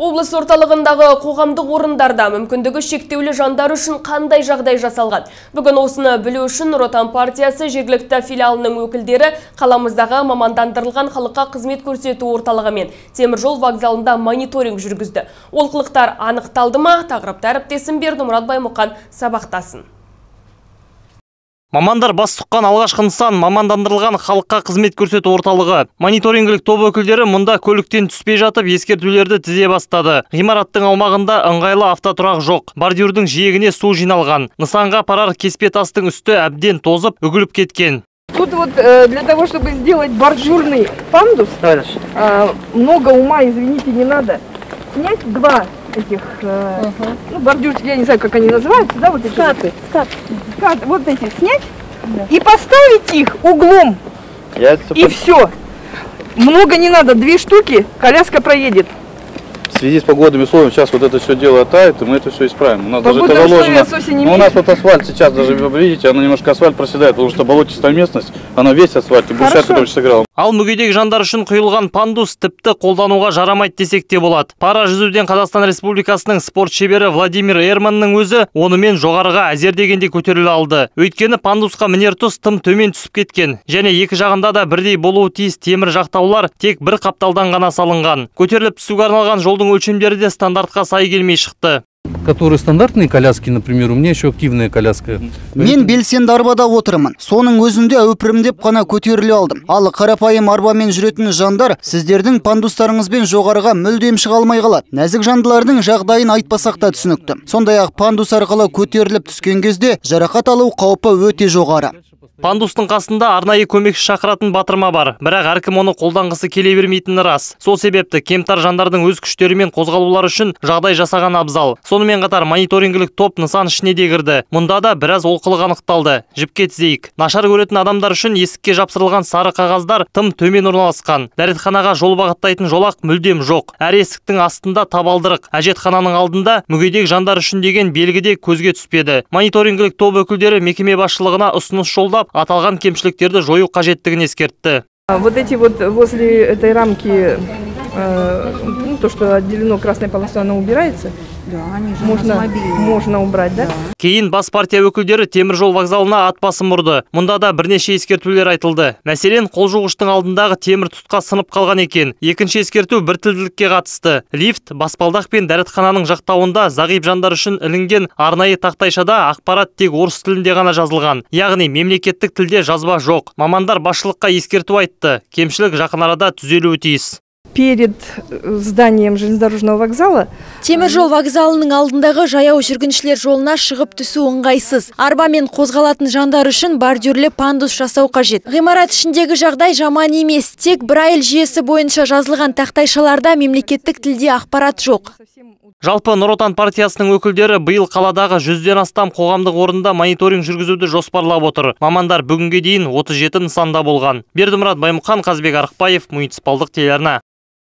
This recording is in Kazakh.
Облыс орталығындағы қоғамдық орындарда мүмкіндігі шектеулі жандар үшін қандай жағдай жасалған? Бүгін осыны білу үшін Нұр Отан партиясы жергілікті филиалының өкілдері қаламыздағы мамандандырылған халыққа қызмет көрсету орталығы мен теміржол вокзалында мониторинг жүргізді. Олқылықтар анықталды ма? Тақырыпты әріптесім Бердімұрат Баймұқан сабақтасын. Мамандар бас сұққан алғашқы нысан мамандандырылған халыққа қызмет көрсету орталығы. Мониторингілік топ өкілдері мұнда көліктен түспей жатып ескертулерді тізе бастады. Ғимараттың аумағында ыңғайлы автотұрақ жоқ. Бордюрдің жиегіне су жиналған. Нысанға парар кеспе тастың үсті әбден тозып, үгіліп кеткен. Тут вот э, для того, чтобы сделать бордюрный пандус, э, много ума, извините, не надо. Снять два этих, э, ну, бордюрчики, я не знаю, как они называются, да, вот эти скаты, скаты, вот эти снять и поставить их углом, Я и все. Много не надо, две штуки, коляска проедет. в связи с погодными условиями сейчас вот это все дело тает, и мы это все исправим. У нас даже это Погодные заложено. Ну, у нас вот асфальт сейчас даже, вы видите, оно немножко асфальт проседает, потому что болотистая местность, она весь асфальт, и Хорошо. там сыграла. Ал мүгедек жандар үшін құйылған пандус тіпті қолдануға жарамайды десек те болады. Пара жүзуден Қазақстан Республикасының спорт шебері Владимир Эрманның өзі онымен жоғарыға әзер дегенде көтеріле алды. Өйткені пандусқа мінер тұс тым төмен түсіп кеткен. Және екі жағында да бірдей болуы тиіс темір жақтаулар тек бір қапталдан ғана салынған. Көтеріліп түсуге арналған жолдың өлшемдері де стандартқа сай келмей шықты. Которые стандартные коляски, например, у меня еще активная коляска. мен белсенді арбада отырмын. Соның өзінде әупірімдеп қана көтеріле алдым. Ал қарапайым арбамен жүретін жандар сіздердің пандустарыңызбен жоғарыға мүлдем шыға алмай қалады. Нәзік жандылардың жағдайын айтпасақ та түсінікті. Сондай ақ пандус арқылы көтеріліп түскен кезде жарақат алу қаупі өте жоғары. Пандустың қасында арнайы көмекші шақыратын батырма бар, бірақ әркім оны қолданғысы келе бермейтіні рас. Сол себепті кемтар жандардың өз күштерімен қозғалулары үшін жағдай жасаған абзал. Сонымен қатар мониторингілік топ нысан ішіне де кірді. Мұнда да біраз олқылық анықталды. Жіпке тізейік. Нашар көретін адамдар үшін есікке жапсырылған сары қағаздар тым төмен орналасқан. Дәретханаға жол бағыттайтын жолақ мүлдем жоқ. Әр есіктің астында табалдырық. Әжетхананың алдында мүгедек жандар үшін деген белгі де көзге түспеді. Мониторингілік топ өкілдері мекеме басшылығына ұсыныс жолдап, аталған кемшіліктерді жою қажеттігін ескертті. Вот эти вот возле этой рамки, э, ну, то, что отделено красной полосой, оно убирается? Да, они же Можно, у нас мобильные. можно убрать, да? Кейін бас партия өкілдері теміржол вокзалына ат басын бұрды. Мұнда да бірнеше ескертулер айтылды. Мәселен, қол жуғыштың алдындағы темір тұтқа сынып қалған екен. Екінші ескерту біртілділікке қатысты. Лифт, баспалдақ пен дәретхананың жақтауында зағип жандар үшін ілінген арнайы тақтайшада ақпарат тек орыс тілінде ғана жазылған. Яғни мемлекеттік тілде жазба жоқ. Мамандар басшылыққа ескерту айтты. Кемшілік жақын арада түзелуі тиіс. Перед э, зданием железнодорожного вокзала Теміржол вокзалының алдындағы жаяу жүргіншілер жолына шығып түсу ыңғайсыз. Арбамен қозғалатын жандар үшін бордюрлі пандус жасау қажет. Ғимарат ішіндегі жағдай жаман емес. Тек Брайль жүйесі бойынша жазылған тақтайшаларда мемлекеттік тілде ақпарат жоқ. Жалпы Нұр Отан партиясының өкілдері биыл қаладағы жүзден астам қоғамдық орында мониторинг жүргізуді жоспарлап отыр. Мамандар бүгінге дейін 37 нысанда болған. Бердімұрат Баймұқан, Қазбек Арықбаев, муниципалдық телеарна.